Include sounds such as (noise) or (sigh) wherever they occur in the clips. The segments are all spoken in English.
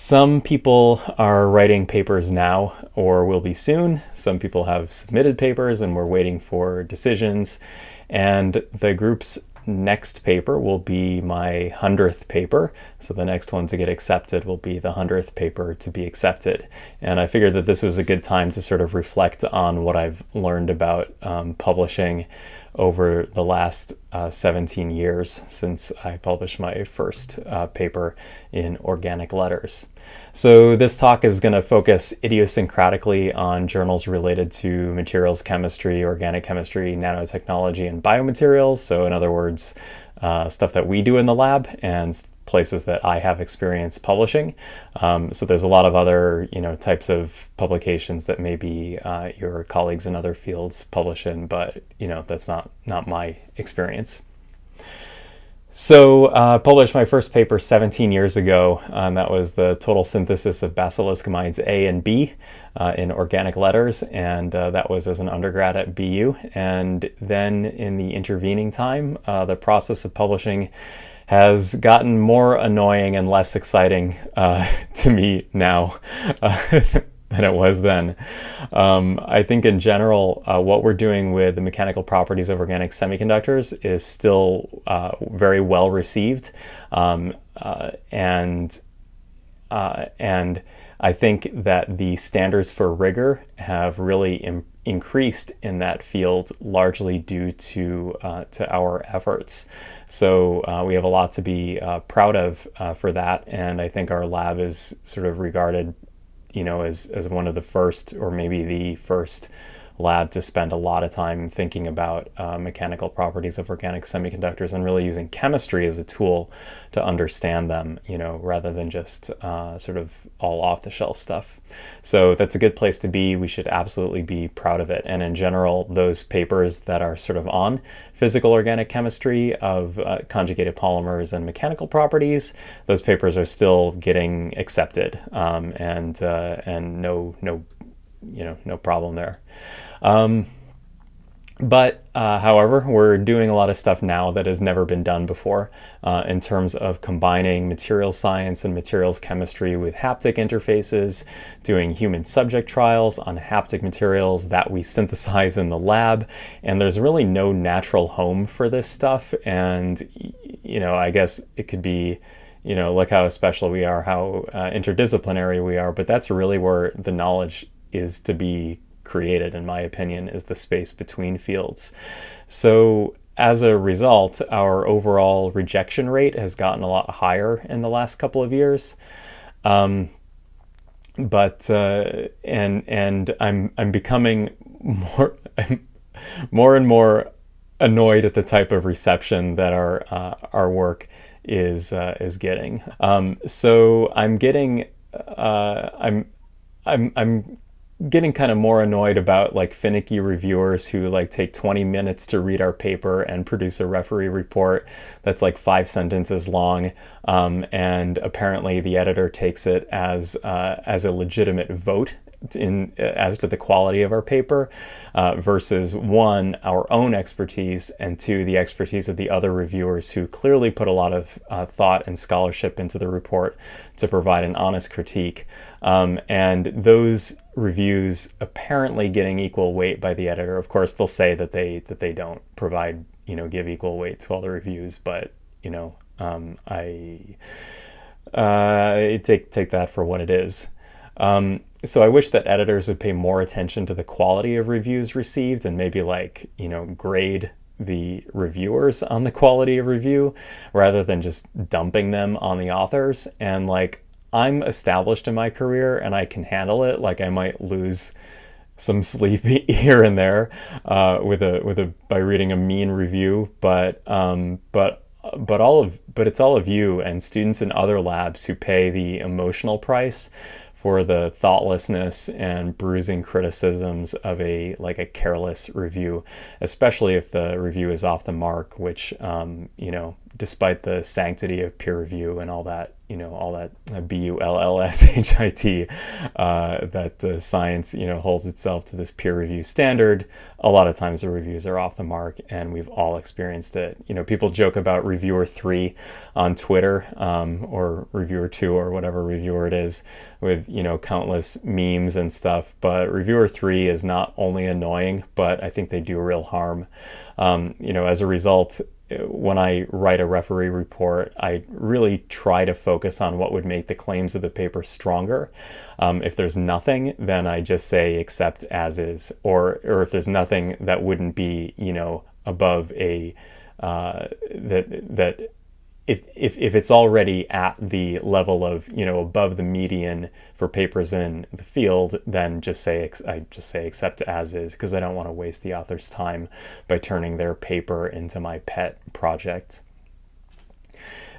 Some people are writing papers now or will be soon. Some people have submitted papers and we're waiting for decisions. And the group's next paper will be my 100th paper. So the next one to get accepted will be the 100th paper to be accepted. And I figured that this was a good time to sort of reflect on what I've learned about um, publishing over the last uh, 17 years since I published my first uh, paper in Organic Letters. So this talk is going to focus idiosyncratically on journals related to materials chemistry, organic chemistry, nanotechnology, and biomaterials. So in other words, uh, stuff that we do in the lab and places that I have experience publishing. Um, so there's a lot of other you know types of publications that maybe uh, your colleagues in other fields publish in, but you know that's not not my experience. So uh, published my first paper 17 years ago, and that was the total synthesis of basiliskamides A and B uh, in organic letters, and uh, that was as an undergrad at BU. And then in the intervening time, uh, the process of publishing has gotten more annoying and less exciting uh, (laughs) to me now (laughs) than it was then. Um, I think in general, uh, what we're doing with the mechanical properties of organic semiconductors is still uh, very well received, um, uh, and uh, and I think that the standards for rigor have really increased in that field, largely due to uh, to our efforts. So uh, we have a lot to be proud of for that, and I think our lab is sort of regarded, you know, as as one of the first, or maybe the first lab to spend a lot of time thinking about uh, mechanical properties of organic semiconductors and really using chemistry as a tool to understand them, you know, rather than just uh, sort of all off the shelf stuff. So that's a good place to be. We should absolutely be proud of it. And in general, those papers that are sort of on physical organic chemistry of uh, conjugated polymers and mechanical properties, those papers are still getting accepted um, and, uh, and no, no, you know, no problem there. Um, but uh, however, we're doing a lot of stuff now that has never been done before uh, in terms of combining material science and materials chemistry with haptic interfaces, doing human subject trials on haptic materials that we (laughs) synthesize in the lab. And there's really no natural home for this stuff. And, you know, I guess it could be you know, look how special we are, how uh, interdisciplinary we are, but that's really where the knowledge is to be created, in my opinion, is the space between fields. So as a result, our overall rejection rate has gotten a lot higher in the last couple of years. Um, but uh, and and I'm I'm becoming more (laughs) more and more annoyed at the type of reception that our uh, our work is uh, is getting. Um, so I'm getting uh, I'm I'm I'm getting kind of more annoyed about like finicky reviewers who like take 20 minutes to read our paper and produce a referee report that's like five sentences long um, and apparently the editor takes it as uh, as a legitimate vote in as to the quality of our paper uh, versus one our own expertise and two the expertise of the other reviewers who clearly put a lot of uh, thought and scholarship into the report to provide an honest critique. Um, and those reviews apparently getting equal weight by the editor. Of course they'll say that they that they don't provide you know give equal weight to all the reviews but you know um, I uh, take take that for what it is. Um, so I wish that editors would pay more attention to the quality of reviews received and maybe like, you know, grade the reviewers on the quality of review rather than just dumping them on the authors. And like, I'm established in my career and I can handle it. Like, I might lose some sleep (laughs) here and there uh, with a with a by reading a mean review, but um, but but all of but it's all of you and students in other labs who pay the emotional price for the thoughtlessness and bruising criticisms of a like a careless review, especially if the review is off the mark, which um, you know, despite the sanctity of peer review and all that you know all that uh, B U L L S H I T uh, that uh, science you know holds itself to this peer review standard. A lot of times the reviews are off the mark, and we've all experienced it. You know, people joke about reviewer three on Twitter um, or reviewer two or whatever reviewer it is, with you know countless memes and stuff. But reviewer three is not only annoying, but I think they do real harm. Um, you know, as a result, when I write a referee report, I really try to focus on what would make the claims of the paper stronger. Um, if there's nothing, then I just say accept as is, or or if there's nothing that wouldn't be, you know, above a uh, that that if, if, if it's already at the level of you know above the median for papers in the field then just say I just say accept as is because I don't want to waste the author's time by turning their paper into my pet project.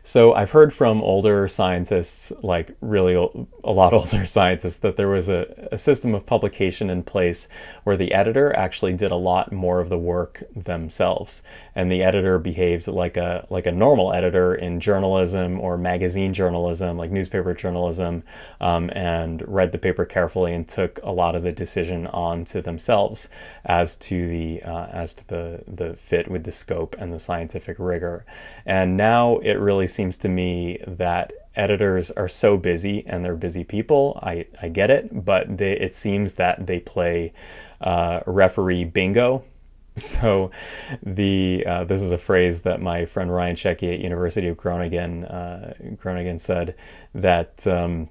So I've heard from older scientists, like really a lot (laughs) older scientists, that there was a, a, system of publication in place where the editor actually did a lot more of the work themselves, and the editor behaved like a like a normal editor in journalism or magazine journalism, like newspaper journalism, um, and read the paper carefully and took a lot of the decision on to themselves as to the uh, as to the the fit with the scope and the scientific rigor, and now it really seems to me that editors are so busy and they're busy people. I, I get it, but they, it seems that they play uh, referee bingo. (laughs) So, the uh, this is a phrase that my friend Ryan Chiechi at University of Groningen uh, Groningen said that. Um,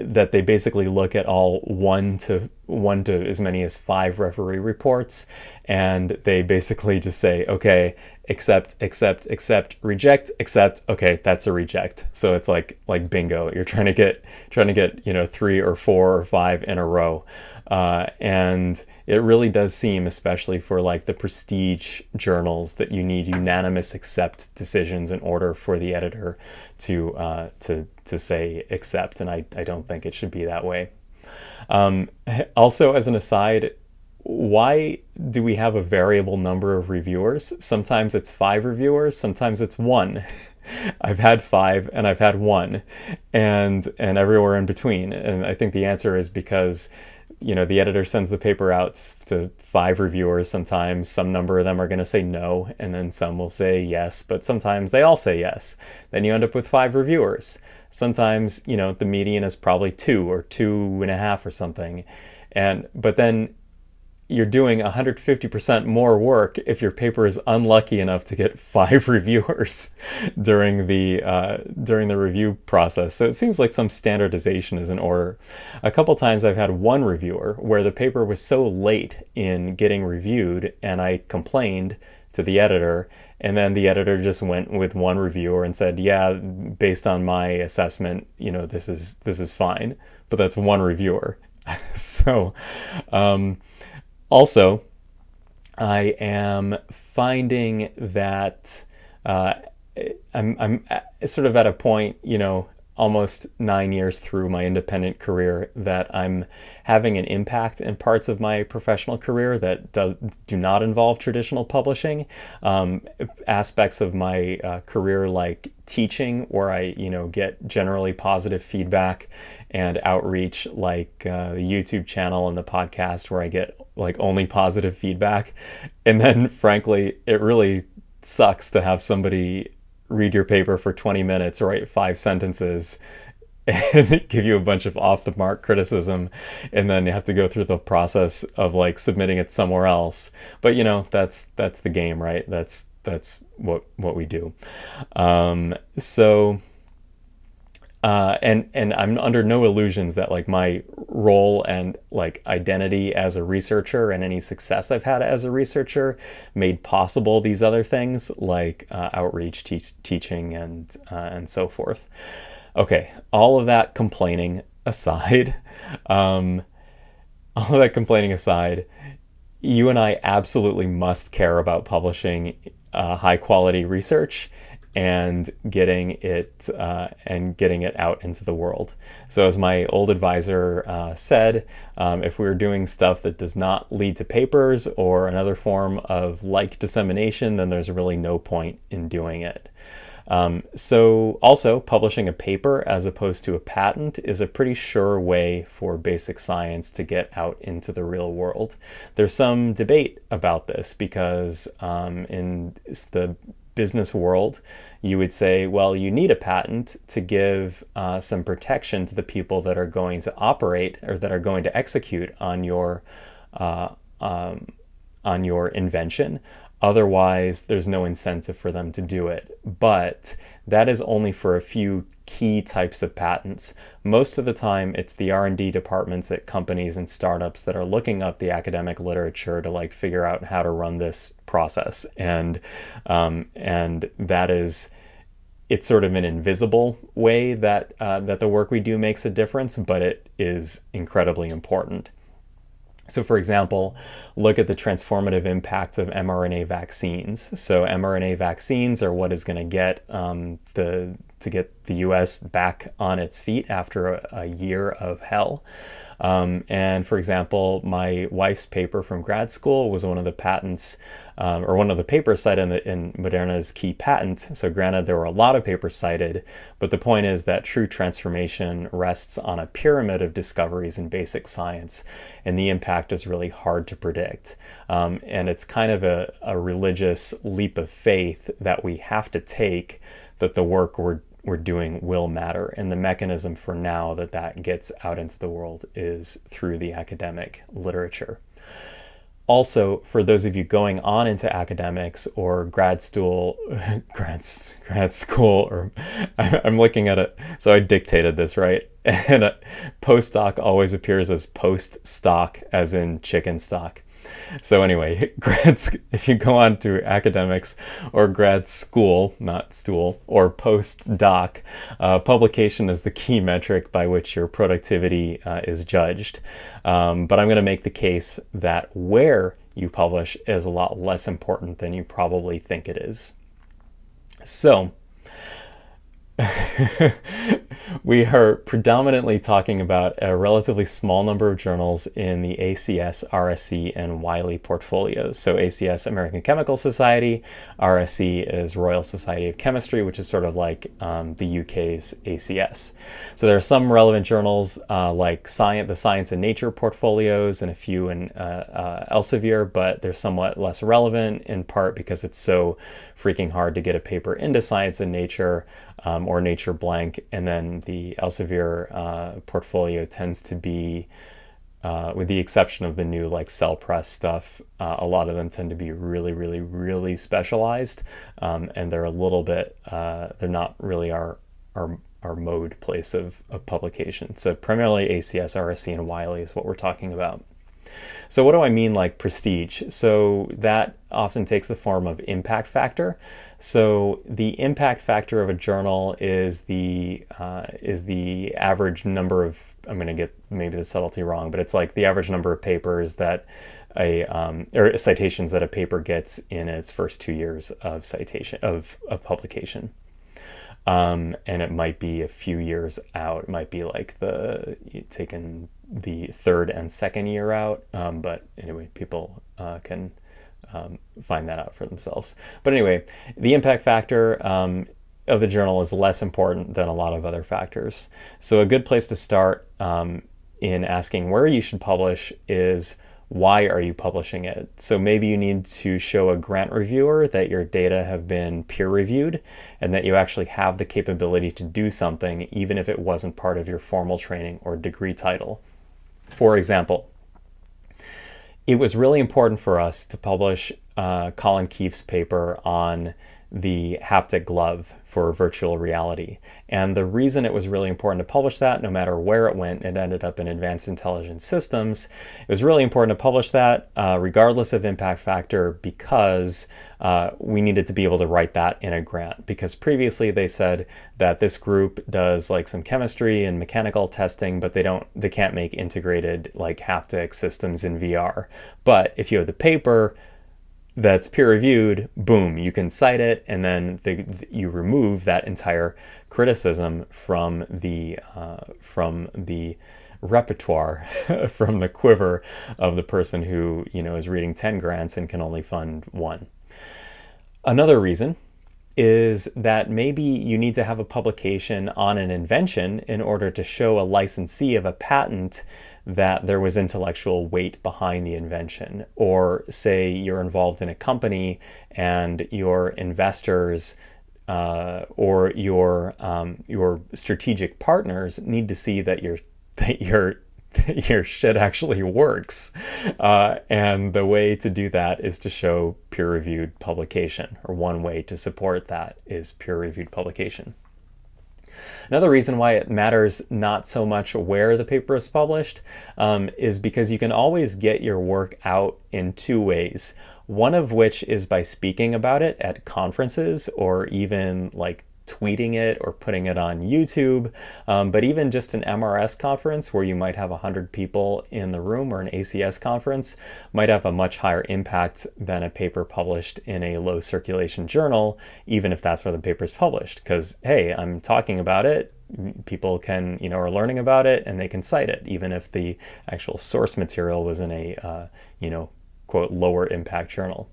that they basically look at all one to one to as many as five referee reports and they basically just say okay accept accept accept reject accept. Okay that's a reject. So it's like like bingo. You're trying to get trying to get you know three or four or five in a row. Uh, and it really does seem especially for like the prestige journals that you need unanimous accept decisions in order for the editor to uh, to to say accept. And I, I don't think it should be that way. Um, also, as an aside, why do we have a variable number of reviewers? Sometimes it's five reviewers, sometimes it's one. (laughs) I've had five and I've had one, and and everywhere in between. And I think the answer is because you know the editor sends the paper out to five reviewers sometimes some number of them are going to say no and then some will say yes but sometimes they all say yes then you end up with five reviewers sometimes you know the median is probably two or two and a half or something and but then you're doing 150% more work if your paper is unlucky enough to get (laughs) five reviewers during the uh, during the review process. So it seems like some standardization is in order. A couple times I've had one reviewer where the paper was so late in getting reviewed, and I complained to the editor, and then the editor just went with one reviewer and said, "Yeah, based on my assessment, you know, this is this is fine." But that's one reviewer. (laughs) so. Um, also, I am finding that uh, I'm, I'm sort of at a point, you know, almost nine years through my independent career that I'm having an impact in parts of my professional career that does do not involve traditional publishing. Um, aspects of my uh, career like teaching, where I you know get generally positive feedback, and outreach like uh, the YouTube channel and the podcast, where I get like only positive feedback. And then, frankly, it really sucks to have somebody read your paper for 20 minutes, write five sentences, (laughs) and give you a bunch of off the mark criticism and then you have to go through the process of like submitting it somewhere else. But you know that's that's the game right? That's that's what what we do. Um, so uh, and and I'm under no illusions that like my role and like identity as a researcher and any success I've had as a researcher made possible these other things like uh, outreach, te- teaching, and uh, and so forth. Okay, all of that complaining aside, (laughs) um, all of that complaining aside, you and I absolutely must care about publishing uh, high quality research and getting it uh, and getting it out into the world. So as my old advisor uh, said, um, if we're doing stuff that does not lead to papers or another form of like dissemination, then there's really no point in doing it. Um, so also publishing a paper as opposed to a patent is a pretty sure way for basic science to get out into the real world. There's some debate about this because um, in the business world, you would say, well, you need a patent to give uh, some protection to the people that are going to operate or that are going to execute on your uh, um, on your invention. Otherwise, there's no incentive for them to do it. But that is only for a few key types of patents. Most of the time, it's the R&D departments at companies and startups that are looking up the academic literature to like figure out how to run this process. And um, and that is it's sort of an invisible way that uh, that the work we do makes a difference, but it is incredibly important. So, for example, look at the transformative impact of mRNA vaccines. So, mRNA vaccines are what is going to get um, the to get the U.S. back on its feet after a, a year of hell. Um, and for example, my wife's paper from grad school was one of the patents, um, or one of the papers cited in, the, in Moderna's key patent. So granted, there were a lot of papers cited, but the point is that true transformation rests on a pyramid of discoveries in basic science, and the impact is really hard to predict. Um, and it's kind of a, a religious leap of faith that we have to take that the work we're we're doing will matter. And the mechanism for now that that gets out into the world is through the academic literature. Also, for those of you going on into academics or grad school, (laughs) grad, grad school, or (laughs) I'm looking at it, so I dictated this, right? (laughs) And postdoc always appears as post stock, as in chicken stock. So anyway, (laughs) grad if you go on to academics or grad school, not stool, or postdoc, uh, publication is the key metric by which your productivity uh, is judged. Um, but I'm going to make the case that where you publish is a lot less important than you probably think it is. So, (laughs) we are predominantly talking about a relatively small number of journals in the ACS, RSC, and Wiley portfolios. So ACS, American Chemical Society, RSC is Royal Society of Chemistry, which is sort of like um, the UK's ACS. So there are some relevant journals uh, like Science, the Science and Nature portfolios and a few in uh, uh, Elsevier, but they're somewhat less relevant in part because it's so freaking hard to get a paper into Science and Nature um, or Nature Blank, and then the Elsevier uh, portfolio tends to be, uh, with the exception of the new like cell press stuff, uh, a lot of them tend to be really, really, really specialized, um, and they're a little bit, uh, they're not really our our our mode place of, of publication. So primarily ACS, RSC, and Wiley is what we're talking about. So what do I mean like prestige? So that often takes the form of impact factor. So the impact factor of a journal is the uh, is the average number of I'm going to get maybe the subtlety wrong, but it's like the average number of papers that a um, or citations that a paper gets in its first two years of citation of, of publication. Um, and it might be a few years out. It might be like the taken the third and second year out. Um, but anyway, people uh, can um, find that out for themselves. But anyway, the impact factor um, of the journal is less important than a lot of other factors. So a good place to start um, in asking where you should publish is why are you publishing it? So maybe you need to show a grant reviewer that your data have been peer reviewed and that you actually have the capability to do something even if it wasn't part of your formal training or degree title. For example, it was really important for us to publish uh, Colin Keef's paper on the haptic glove for virtual reality. And the reason it was really important to publish that, no matter where it went, it ended up in Advanced Intelligent Systems. It was really important to publish that, uh, regardless of impact factor, because uh, we needed to be able to write that in a grant. Because previously they said that this group does like some chemistry and mechanical testing, but they don't, they can't make integrated like haptic systems in VR. But if you have the paper, that's peer reviewed, boom, you can cite it, and then the, you remove that entire criticism from the uh, from the repertoire, (laughs) from the quiver of the person who you know is reading ten grants and can only fund one. Another reason is that maybe you need to have a publication on an invention in order to show a licensee of a patent that there was intellectual weight behind the invention. Or say you're involved in a company and your investors uh, or your um, your strategic partners need to see that your (laughs) that your your shit actually works. Uh, and the way to do that is to show peer reviewed publication, or one way to support that is peer reviewed publication. Another reason why it matters not so much where the paper is published um, is because you can always get your work out in two ways. One of which is by speaking about it at conferences or even like tweeting it or putting it on YouTube, um, but even just an MRS conference where you might have 100 people in the room or an ACS conference might have a much higher impact than a paper published in a low circulation journal, even if that's where the paper is published. Because, hey, I'm talking about it, people can you know are learning about it and they can cite it even if the actual source material was in a uh, you know quote lower impact journal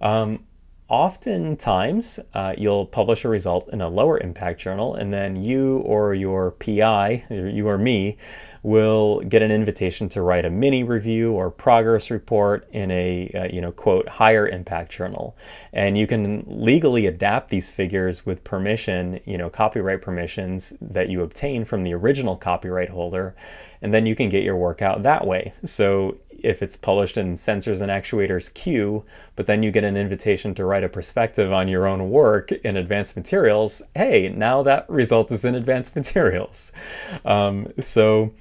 um, oftentimes uh, you'll publish a result in a lower impact journal and then you or your PI, you or me, will get an invitation to write a mini review or progress report in a, uh, you know, quote, higher impact journal. And you can legally adapt these figures with permission, you know, copyright permissions that you obtain from the original copyright holder. And then you can get your work out that way. So if it's published in Sensors and Actuators Q, but then you get an invitation to write a perspective on your own work in Advanced Materials, hey, now that result is in Advanced (laughs) Materials. Um, so,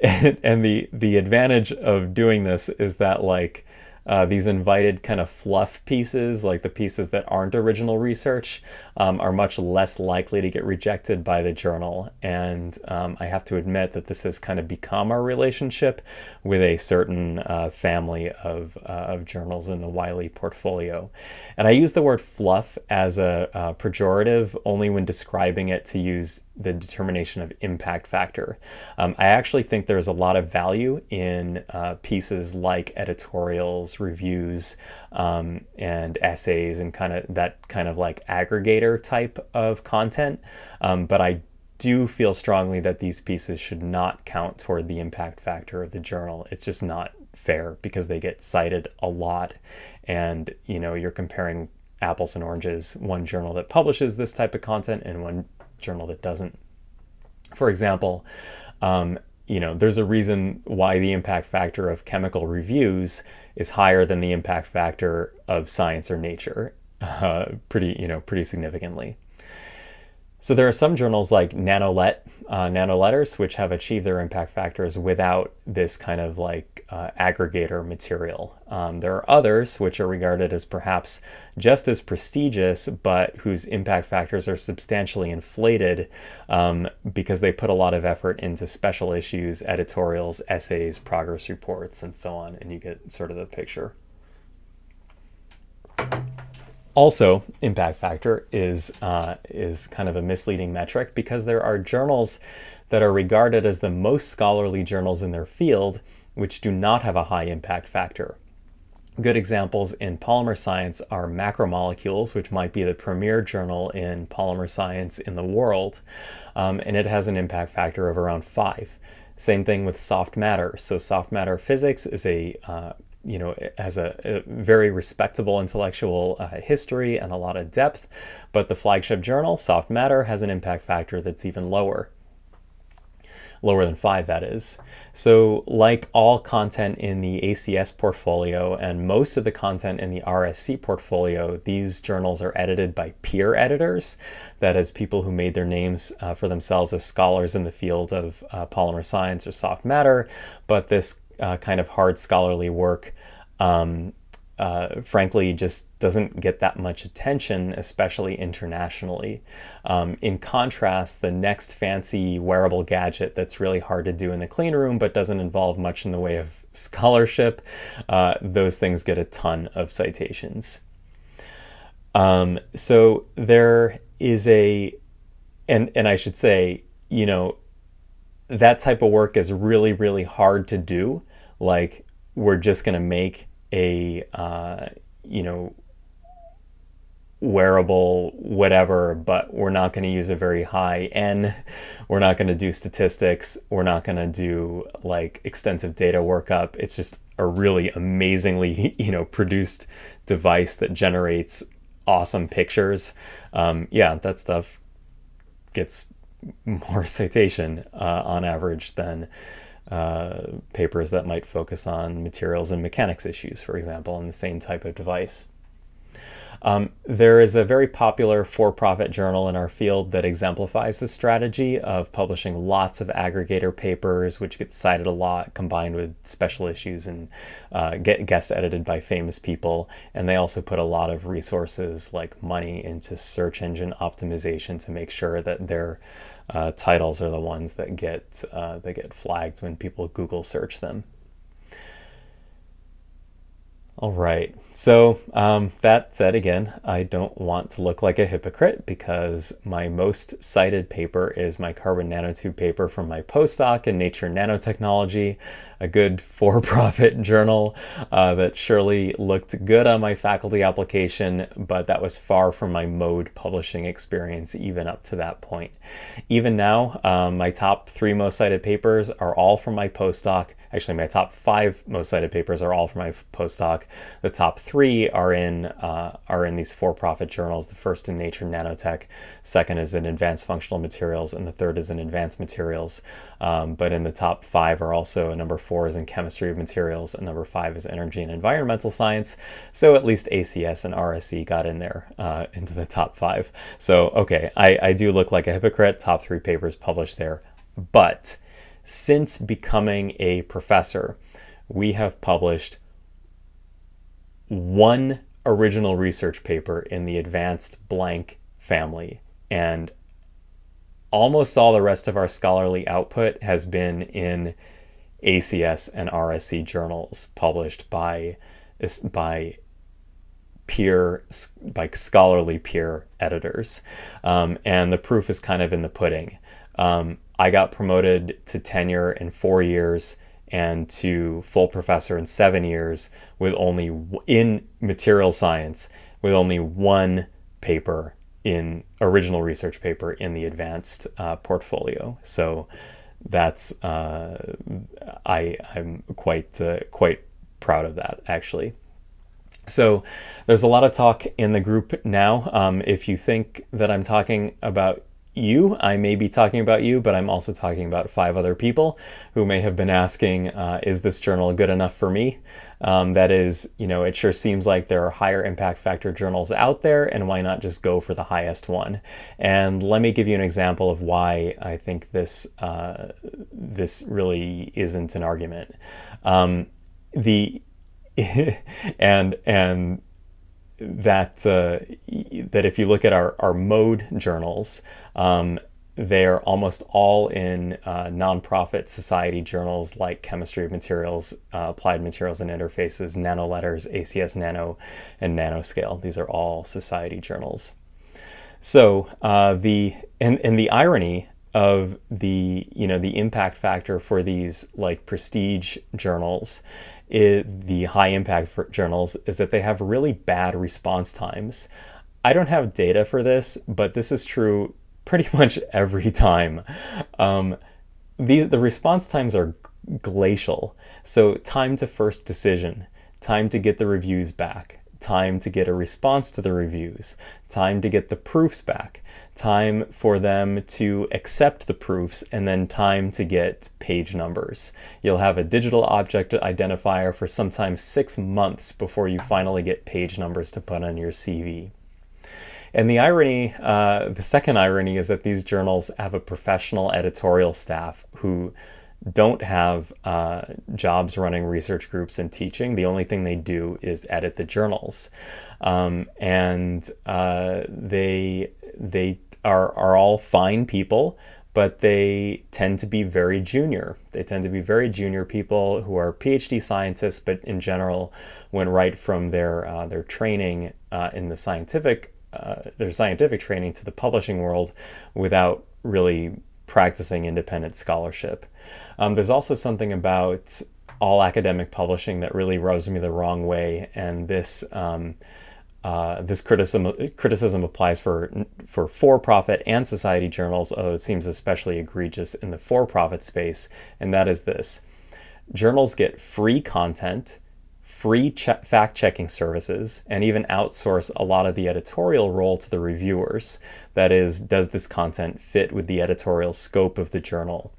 and, (laughs) and the the advantage of doing this is that like uh, these invited kind of fluff pieces, like the pieces that aren't original research, um, are much less likely to get rejected by the journal. And um, I have to admit that this has kind of become our relationship with a certain uh, family of, uh, of journals in the Wiley portfolio. And I use the word fluff as a, pejorative only when describing it to use the determination of impact factor. Um, I actually think there's a lot of value in uh, pieces like editorials, reviews, um, and essays, and kind of that kind of like aggregator type of content. Um, but I do feel strongly that these pieces should not count toward the impact factor of the journal. It's just not fair because they get cited a lot, and you know you're comparing apples and oranges. One journal that publishes this type of content and one journal that doesn't. For example, um, you know, there's a reason why the impact factor of chemical reviews is higher than the impact factor of science or nature, (laughs) uh, pretty, you know, pretty significantly. So there are some journals like Nanolet, uh, Nanoletters, which have achieved their impact factors without this kind of like uh, aggregator material. Um, there are others which are regarded as perhaps just as prestigious, but whose impact factors are substantially inflated um, because they put a lot of effort into special issues, editorials, essays, progress reports, and so on, and you get sort of the picture. Also, impact factor is uh, is kind of a misleading metric because there are journals that are regarded as the most scholarly journals in their field, which do not have a high impact factor. Good examples in polymer science are Macromolecules, which might be the premier journal in polymer science in the world, um, and it has an impact factor of around five. Same thing with soft matter. So, soft matter physics is a uh, you know, it has a, a very respectable intellectual uh, history and a lot of depth, but the flagship journal, Soft Matter, has an impact factor that's even lower. Lower than five, that is. So, like all content in the ACS portfolio and most of the content in the RSC portfolio, these journals are edited by peer editors. That is, people who made their names uh, for themselves as scholars in the field of uh, polymer science or soft matter. But this uh, kind of hard scholarly work, um, uh, frankly, just doesn't get that much attention, especially internationally. Um, in contrast, the next fancy wearable gadget that's really hard to do in the clean room but doesn't involve much in the way of scholarship, uh, those things get a ton of citations. Um, so there is a, and, and I should say, you know, that type of work is really, really hard to do like we're just going to make a uh, you know wearable whatever, but we're not going to use a very high N. (laughs) We're not going to do statistics. We're not going to do like extensive data workup. It's just a really amazingly, (laughs) you know, produced device that generates awesome pictures. Um, yeah, that stuff gets (laughs) more citation uh, on average than uh, papers that might focus on materials and mechanics issues, for example, on the same type of device. Um, there is a very popular for-profit journal in our field that exemplifies the strategy of publishing lots of aggregator papers, which get cited a lot, combined with special issues and uh, get guest edited by famous people. And they also put a lot of resources like money into search engine optimization to make sure that their uh, titles are the ones that get uh, get flagged when people Google search them. All right. So um, that said, again, I don't want to look like a hypocrite because my most cited paper is my carbon nanotube paper from my postdoc in Nature Nanotechnology, a good (laughs) for-profit journal uh, that surely looked good on my faculty application, but that was far from my mode publishing experience even up to that point. Even now, um, my top three most cited papers are all from my postdoc. Actually, my top five most cited papers are all from my postdoc. The top three are in uh, are in these for-profit journals. The first in Nature Nanotech, second is in Advanced Functional Materials, and the third is in Advanced Materials. Um, but in the top five are also a number four is in Chemistry of Materials, and number five is Energy and Environmental Science. So at least ACS and RSC got in there uh, into the top five. So okay, I, I do look like a hypocrite. Top three papers published there, but since becoming a professor, we have published one original research paper in the advanced blank family. And almost all the rest of our scholarly output has been in ACS and RSC journals published by, by peer, by scholarly peer editors. Um, and the proof is kind of in the pudding. Um, I got promoted to tenure in four years and to full professor in seven years with only in material science with only one paper in original research paper in the advanced uh, portfolio. So that's uh, I I'm quite uh, quite proud of that actually. So there's a lot of talk in the group now. Um, if you think that I'm talking about you. I may be talking about you, but I'm also talking about five other people who may have been asking, uh, is this journal good enough for me? Um, that is, you know, it sure seems like there are higher impact factor journals out there, and why not just go for the highest one? And let me give you an example of why I think this uh, this really isn't an argument. Um, the (laughs) and and that uh, that if you look at our, our mode journals, um, they're almost all in uh, nonprofit society journals like Chemistry of Materials, uh, Applied Materials and Interfaces, Nanoletters, ACS Nano, and Nanoscale. These are all society journals. So uh, the and, and the irony of the you know the impact factor for these like prestige journals the high impact journals is that they have really bad response times. I don't have data for this, but this is true pretty (laughs) much every time. Um, the, the response times are glacial. So time to first decision, time to get the reviews back, time to get a response to the reviews, time to get the proofs back, time for them to accept the proofs, and then time to get page numbers. You'll have a digital object identifier for sometimes six months before you finally get page numbers to put on your CV. And the irony, uh, the second irony is that these journals have a professional editorial staff who don't have uh, jobs running research groups and teaching. The only thing they do is edit the journals, um, and uh, they they are are all fine people, but they tend to be very junior. They tend to be very junior people who are PhD scientists, but in general, went right from their uh, their training uh, in the scientific uh, their scientific training to the publishing world without really practicing independent scholarship. Um, there's also something about all academic publishing that really rubs me the wrong way, and this um, uh, this criticism criticism applies for for for-profit and society journals, although it seems especially egregious in the for-profit space, and that is this: journals get free content, free che- fact-checking services, and even outsource a lot of the editorial role to the reviewers. That is, does this content fit with the editorial scope of the journal?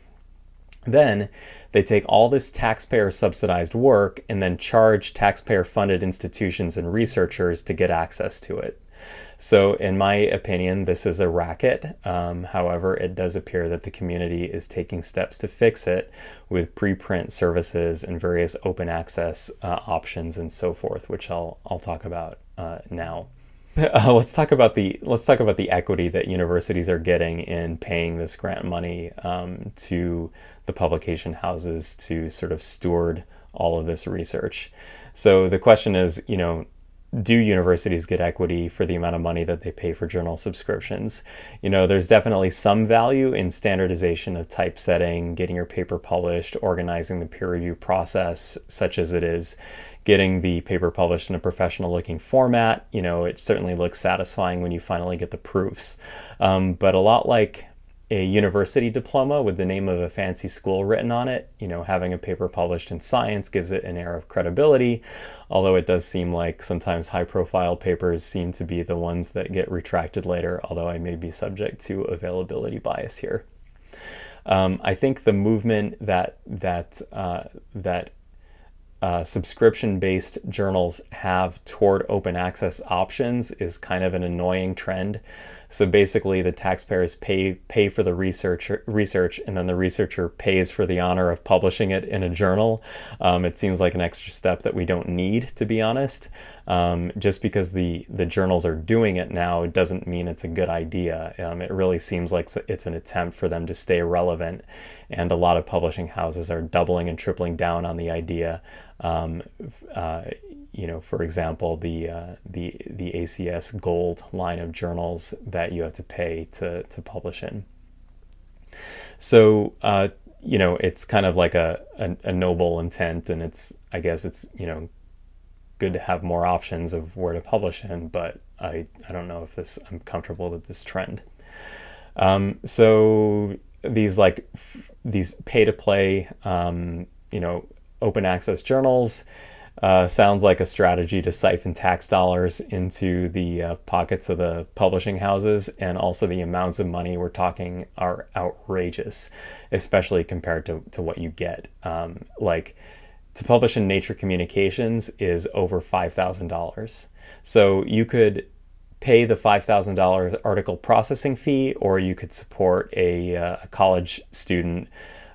Then they take all this taxpayer subsidized work and then charge taxpayer funded institutions and researchers to get access to it. So, in my opinion, this is a racket. Um, however, it does appear that the community is taking steps to fix it with preprint services and various open access uh, options and so forth, which I'll, I'll talk about uh, now. (laughs) Uh, let's talk about the let's talk about the equity that universities are getting in paying this grant money um, to the publication houses to sort of steward all of this research. So the question is, you know, do universities get equity for the amount of money that they pay for journal subscriptions? You know, there's definitely some value in standardization of typesetting, getting your paper published, organizing the peer review process, such as it is getting the paper published in a professional looking format. You know, it certainly looks satisfying when you finally get the proofs. Um, but a lot like a university diploma with the name of a fancy school written on it. You know, having a paper published in science gives it an air of credibility, although it does seem like sometimes high profile papers seem to be the ones that get retracted later, although I may be subject to availability bias here. Um, I think the movement that that uh, that uh, subscription based journals have toward open access options is kind of an annoying trend. So basically, the taxpayers pay pay for the research research, and then the researcher pays for the honor of publishing it in a journal. Um, it seems like an extra step that we don't need, to be honest. Um, just because the the journals are doing it now doesn't mean it's a good idea. Um, it really seems like it's an attempt for them to stay relevant, and a lot of publishing houses are doubling and tripling down on the idea. Um, uh, you know, for example, the uh, the the ACS Gold line of journals that you have to pay to to publish in. So uh, you know, it's kind of like a, a, a noble intent, and it's I guess it's you know good to have more options of where to publish in, but I I don't know if this I'm comfortable with this trend. Um, so these like these pay to play, um, you know, open access journals uh, sounds like a strategy to siphon tax dollars into the uh, pockets of the publishing houses, and also the amounts of money we're talking are outrageous, especially compared to, to what you get. Um, like to publish in Nature Communications is over $5,000. So you could pay the $5,000 article processing fee, or you could support a, uh, a college student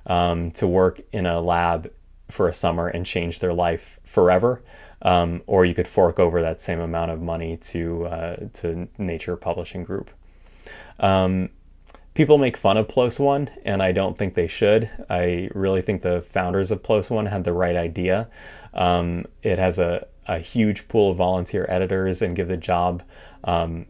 um, to work in a lab for a summer and change their life forever. Um, or you could fork over that same amount of money to uh, to Nature Publishing Group. Um, people make fun of PLOS One, and I don't think they should. I really think the founders of PLOS One had the right idea. Um, it has a, a huge pool of volunteer editors and give the job um,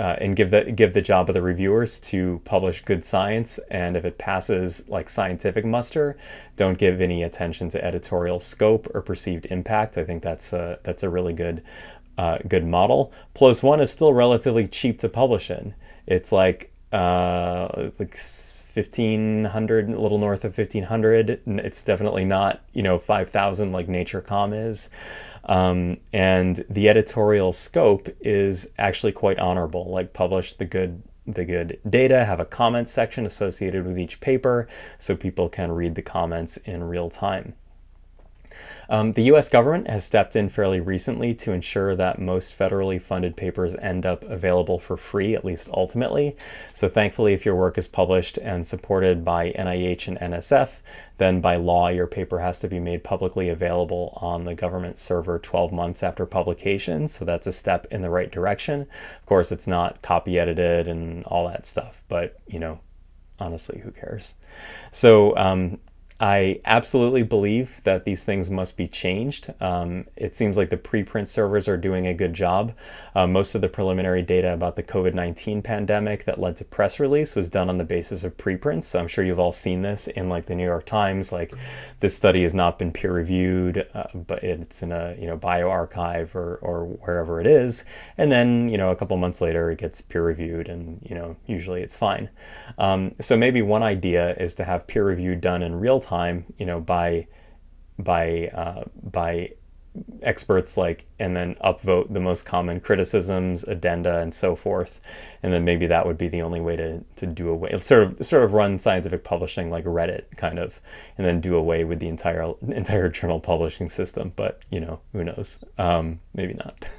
uh, and give the give the job of the reviewers to publish good science. And if it passes like scientific muster, don't give any attention to editorial scope or perceived impact. I think that's a that's a really good uh, good model. One is still relatively cheap to publish in. It's like uh, like 1500 a little north of 1500 it's definitely not you know 5000 like nature com is um, and the editorial scope is actually quite honorable like publish the good the good data have a comment section associated with each paper so people can read the comments in real time um, the US government has stepped in fairly recently to ensure that most federally funded papers end up available for free, at least ultimately. So, thankfully, if your work is published and supported by NIH and NSF, then by law, your paper has to be made publicly available on the government server 12 months after publication. So, that's a step in the right direction. Of course, it's not copy edited and all that stuff, but you know, honestly, who cares? So, um, I absolutely believe that these things must be changed. Um, it seems like the preprint servers are doing a good job. Uh, most of the preliminary data about the COVID 19 pandemic that led to press release was done on the basis of preprints. So I'm sure you've all seen this in like the New York Times. Like this study has not been peer reviewed, uh, but it's in a you know bioRxiv or, or wherever it is. And then you know a couple months later it gets peer reviewed, and you know usually it's fine. Um, so maybe one idea is to have peer review done in real time time, you know, by by uh, by experts like and then upvote the most common criticisms addenda and so forth. And then maybe that would be the only way to, to do away sort of sort of run scientific publishing like reddit kind of and then do away with the entire (laughs) entire journal publishing system. But you know who knows? Um, maybe not. (laughs)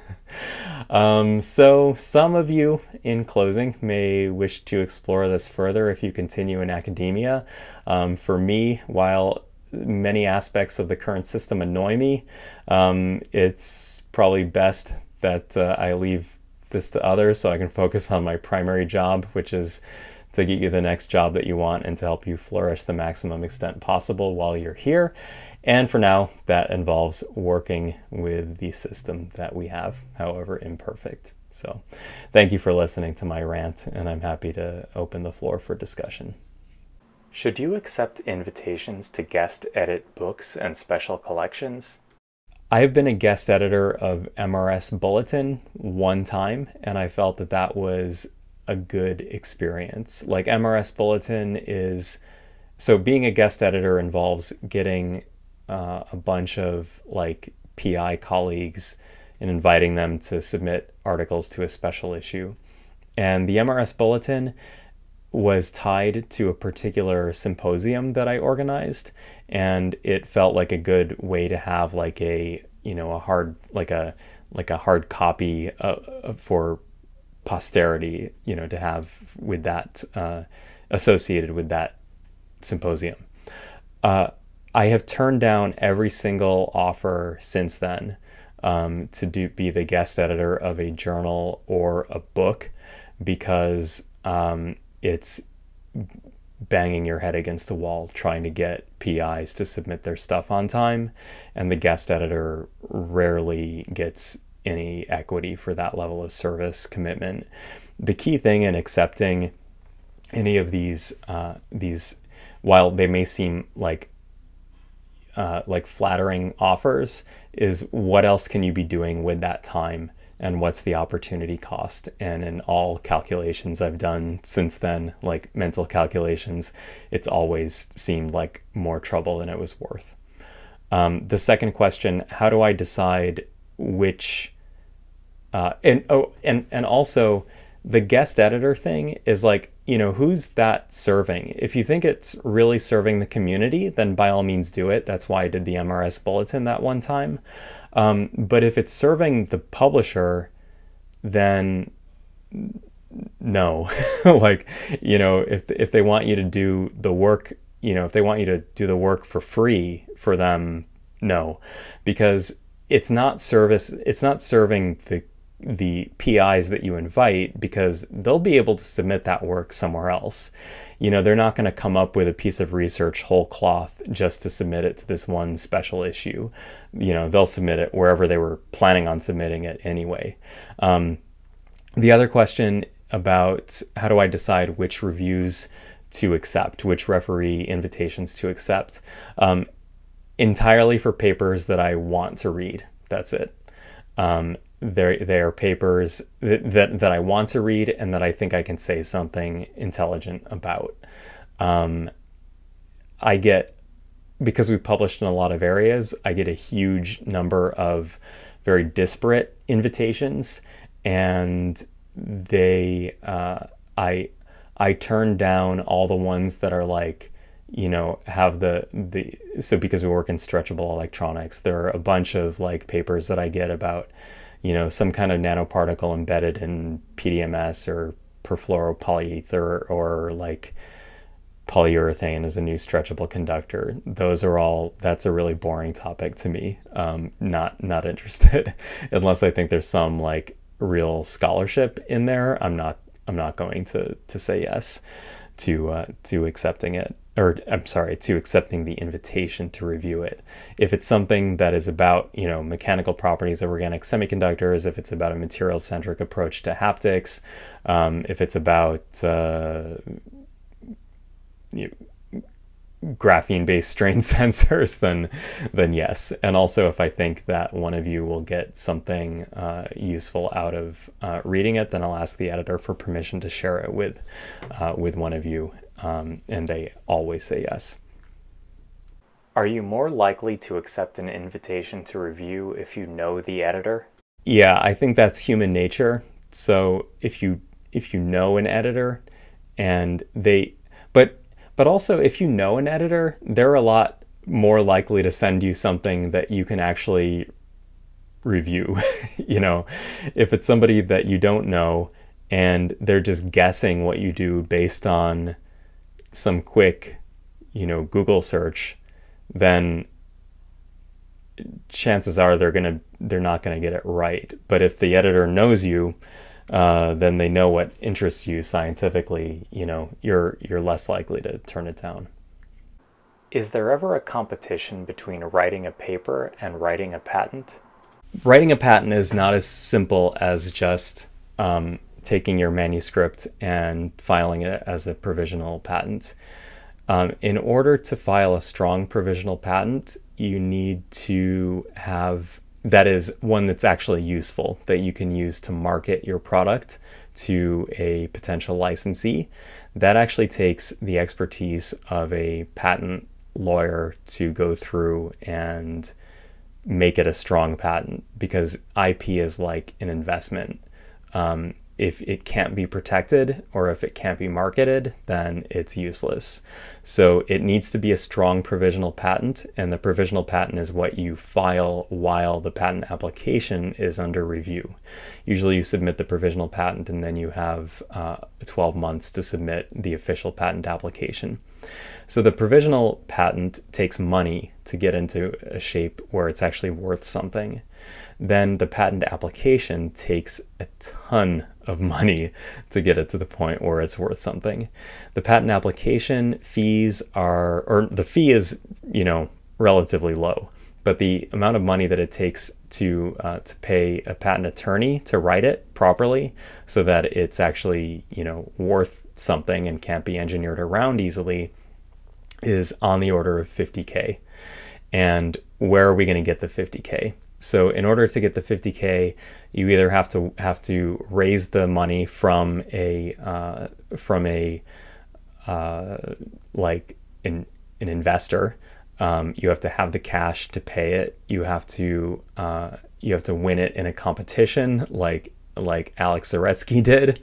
Um, so some of you in closing may wish to explore this further if you continue in academia. Um, for me while many aspects of the current system annoy me. Um, it's probably best that uh, I leave this to others so I can focus on my primary job, which is to get you the next job that you want and to help you flourish the maximum extent possible while you're here. And for now, that involves working with the system that we have, however imperfect. So, thank you for listening to my rant, and I'm happy to open the floor for discussion. Should you accept invitations to guest edit books and special collections? I have been a guest editor of MRS Bulletin one time, and I felt that that was a good experience. Like MRS Bulletin is so being a guest editor involves getting uh, a bunch of like PI colleagues and inviting them to submit articles to a special issue. And the MRS Bulletin was tied to a particular symposium that I organized and it felt like a good way to have like a you know a hard like a like a hard copy uh, uh, for posterity you know to have with that uh, associated with that symposium. Uh, I have turned down every single offer since then um, to do be the guest editor of a journal or a book because um, it's banging your head against the wall trying to get PIs to submit their stuff on time. And the guest editor rarely gets any equity for that level of service commitment. The key thing in accepting any of these, uh, these, while they may seem like uh, like flattering offers, is what else can you be doing with that time and what's the opportunity cost. And in all calculations I've done since then, like mental calculations, it's always seemed like more trouble than it was worth. Um, the second question, how do I decide which, uh, and, oh, and, and also the guest editor thing is like, you know, who's that serving? If you think it's really serving the community, then by all means do it. That's why I did the MRS bulletin that one time. Um, but if it's serving the publisher, then no. (laughs) like, you know, if, if they want you to do the work, you know, if they want you to do the work for free for them, no. Because it's not service, it's not serving the the PIs that you invite because they'll be able to submit that work somewhere else. You know, they're not going to come up with a piece of research whole cloth just to submit it to this one special issue. You know, they'll submit it wherever they were planning on submitting it anyway. Um, the other question about how do I decide which reviews to accept, which referee invitations to accept, um, entirely for papers that I want to read. That's it. Um, they're, they're papers that, that, that, I want to read and that I think I can say something intelligent about. Um, I get, because we published in a lot of areas, I get a huge number of very disparate invitations and they, uh, I, I turn down all the ones that are like, you know, have the, the, so because we work in stretchable electronics, there are a bunch of like papers that I get about, you know, some kind of nanoparticle embedded in PDMS or perfluoropolyether or like polyurethane as a new stretchable conductor. Those are all, that's a really boring topic to me. Um, not, not interested (laughs) unless I think there's some like real scholarship in there. I'm not, I'm not going to, to say yes to uh, to accepting it or I'm sorry, to accepting the invitation to review it. If it's something that is about, you know, mechanical properties of organic semiconductors, if it's about a material-centric approach to haptics, um, if it's about uh, you know, graphene-based strain (laughs) sensors, then then yes. And also, if I think that one of you will get something uh, useful out of uh, reading it, then I'll ask the editor for permission to share it with uh, with one of you um, and they always say yes. Are you more likely to accept an invitation to review if you know the editor? Yeah, I think that's human nature. So if you if you know an editor and they but but also if you know an editor, they're a lot more likely to send you something that you can actually review. (laughs) you know, if it's somebody that you don't know and they're just guessing what you do based on some quick, you know, Google search, then chances are they're gonna they're not gonna get it right. But if the editor knows you, uh, then they know what interests you scientifically. You know, you're you're less likely to turn it down. Is there ever a competition between writing a paper and writing a patent? Writing a patent is not as simple as just um, taking your manuscript and filing it as a provisional patent. Um, in order to file a strong provisional patent, you need to have that is one that's actually useful that you can use to market your product to a potential licensee. That actually takes the expertise of a patent lawyer to go through and make it a strong patent because IP is like an investment. Um, if it can't be protected or if it can't be marketed, then it's useless. So it needs to be a strong provisional patent, and the provisional patent is what you file while the patent application is under review. Usually you submit the provisional patent and then you have uh, 12 months to submit the official patent application. So the provisional patent takes money to get into a shape where it's actually worth something then the patent application takes a ton of money to get it to the point where it's worth something. The patent application fees are, or the fee is, you know, relatively low, but the amount of money that it takes to uh, to pay a patent attorney to write it properly, so that it's actually, you know, worth something and can't be engineered around easily, is on the order of 50k. And where are we going to get the 50k? So in order to get the 50k, you either have to have to raise the money from a uh, from a uh, like an an investor. Um, you have to have the cash to pay it. You have to uh, you have to win it in a competition like like Alex Zaretski (laughs) did.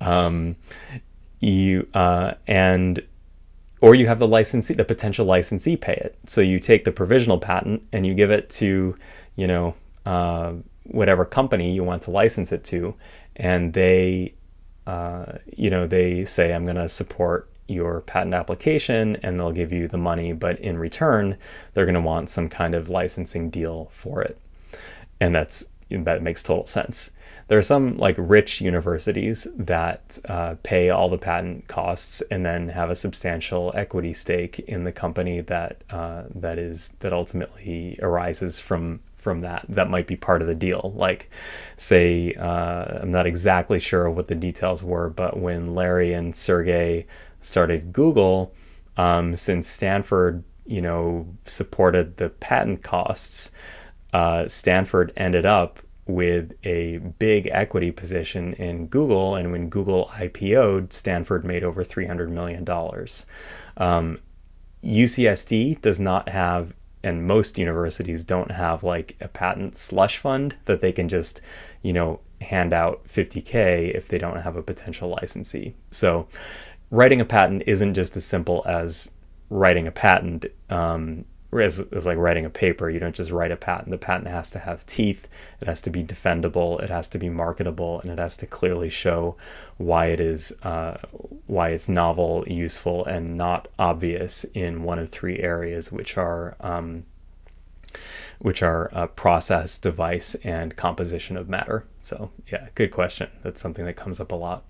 Um, you uh, and or you have the licensee, the potential licensee pay it. So you take the provisional patent and you give it to you know, uh, whatever company you want to license it to, and they, uh, you know, they say, I'm going to support your patent application and they'll give you the money, but in return, they're going to want some kind of licensing deal for it. And that's that makes total sense. There are some like rich universities that uh, pay all the patent costs and then have a substantial equity stake in the company that uh, that is that ultimately arises from from that that might be part of the deal like say uh, i'm not exactly sure what the details were but when larry and sergey started google um, since stanford you know supported the patent costs uh, stanford ended up with a big equity position in Google. And when Google IPO'd, Stanford made over $300 million. Um, UCSD does not have and most universities don't have like a patent slush fund that they can just, you know, hand out 50K if they don't have a potential licensee. So writing a patent isn't just as simple as writing a patent. Um, as, as like writing a paper, you don't just write a patent. The patent has to have teeth, it has to be defendable, it has to be marketable, and it has to clearly show why it is uh, why it's novel, useful, and not obvious in one of three areas, which are um, which are uh, process, device, and composition of matter. So yeah, good question. That's something that comes up a lot.